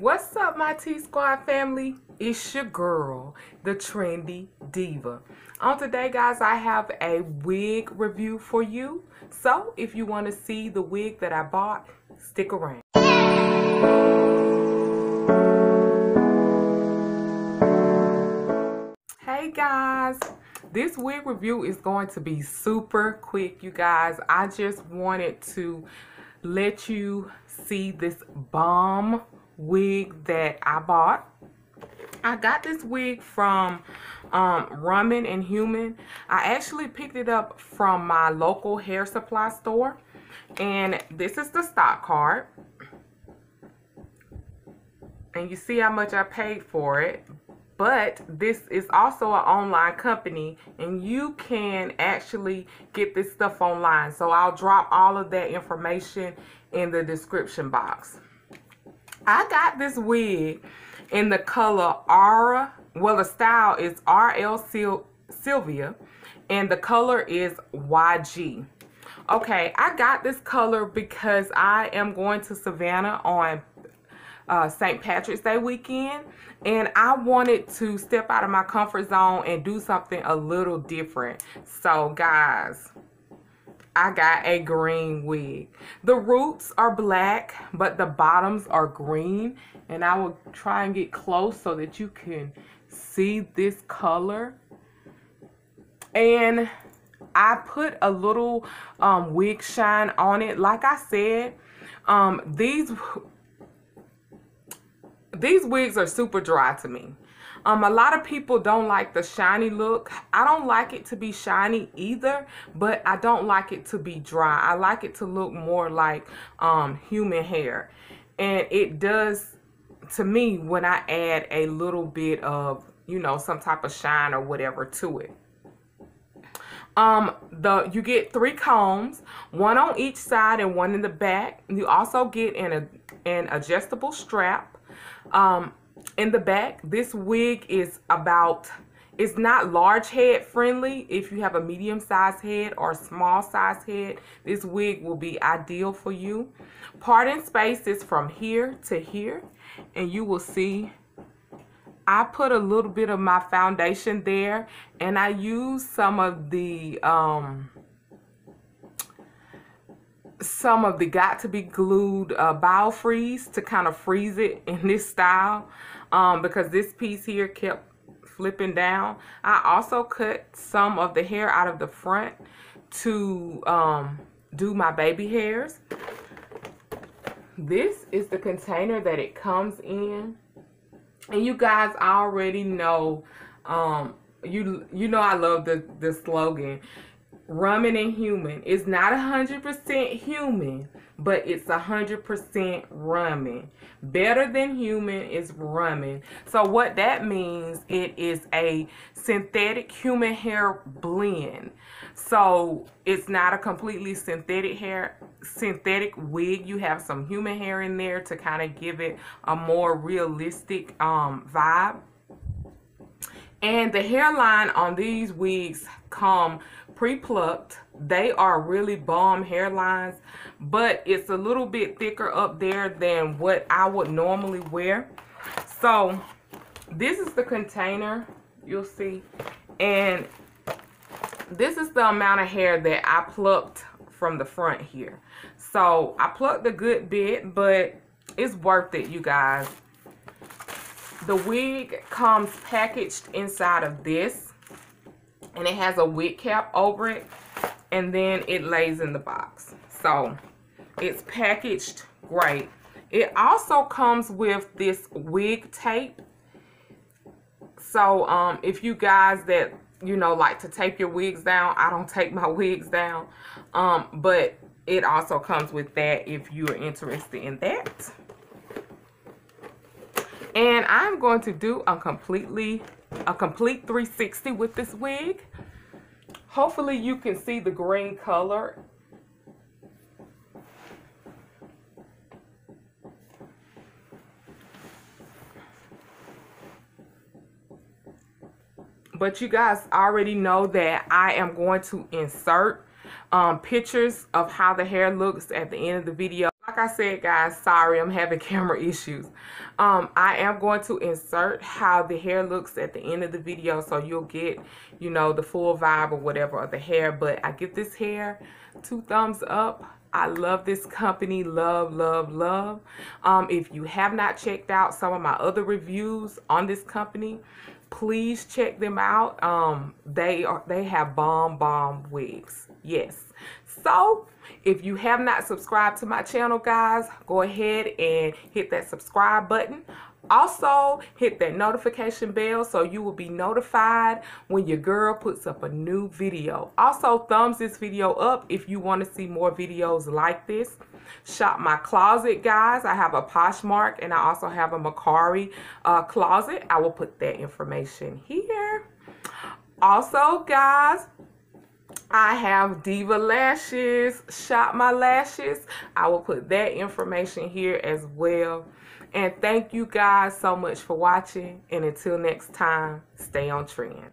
What's up, my T Squad family? It's your girl, the Trendy Divva. On today, guys, I have a wig review for you. So, if you want to see the wig that I bought, stick around. Hey, guys. This wig review is going to be super quick, you guys. I just wanted to let you see this bomb wig that I bought. I got this wig from um, and Human. I actually picked it up from my local hair supply store. And this is the stock card. And you see how much I paid for it. But this is also an online company and you can actually get this stuff online. So I'll drop all of that information in the description box. I got this wig in the color Aura. Well, the style is RL Sil Silvia and the color is YG. Okay, I got this color because I am going to Savannah on uh, St. Patrick's Day weekend and I wanted to step out of my comfort zone and do something a little different. So guys, I got a green wig. The roots are black, but the bottoms are green. And I will try and get close so that you can see this color. And I put a little um, wig shine on it. Like I said, um, these these wigs are super dry to me. Um, a lot of people don't like the shiny look. I don't like it to be shiny either, but I don't like it to be dry. I like it to look more like um, human hair. And it does, to me, when I add a little bit of, you know, some type of shine or whatever to it. Um, the you get three combs, one on each side and one in the back. You also get an, an adjustable strap. Um, in the back, this wig is about, it's not large head friendly. If you have a medium size head or small size head, this wig will be ideal for you. Parting space is from here to here. And you will see I put a little bit of my foundation there and I use some of the um, some of the Got2b Glued uh, Biofreeze to kind of freeze it in this style um, because this piece here kept flipping down. I also cut some of the hair out of the front to um, do my baby hairs. This is the container that it comes in. And you guys already know, um, you you know I love the, the slogan, Ramen and Human. It's not 100% human, but it's 100% ramen. Better than human is ramen. So what that means, it is a synthetic human hair blend. So it's not a completely synthetic hair, synthetic wig. You have some human hair in there to kind of give it a more realistic um, vibe. And the hairline on these wigs come pre-plucked. They are really bomb hairlines, but it's a little bit thicker up there than what I would normally wear. So this is the container, you'll see. And this is the amount of hair that I plucked from the front here. So I plucked a good bit, but it's worth it, you guys. The wig comes packaged inside of this. And it has a wig cap over it. And then it lays in the box. So it's packaged great. It also comes with this wig tape. So um, if you guys that, you know, like to tape your wigs down, I don't take my wigs down. Um, but it also comes with that if you are interested in that. And I'm going to do a completely, a complete 360 with this wig. Hopefully you can see the green color. But you guys already know that I am going to insert um, pictures of how the hair looks at the end of the video. Like I said, guys, sorry, I'm having camera issues. Um, I am going to insert how the hair looks at the end of the video so you'll get, you know, the full vibe or whatever of the hair. But I give this hair two thumbs up. I love this company. Love, love, love. Um, if you have not checked out some of my other reviews on this company, please check them out. Um, they are they have bomb bomb wigs. Yes. So if you have not subscribed to my channel, guys, go ahead and hit that subscribe button. Also, hit that notification bell so you will be notified when your girl puts up a new video. Also, thumbs this video up if you want to see more videos like this. Shop my closet, guys. I have a Poshmark and I also have a Mercari uh, closet. I will put that information here. Also, guys, I have Diva Lashes, Shop My Lashes. I will put that information here as well. And thank you guys so much for watching. And until next time, stay on trend.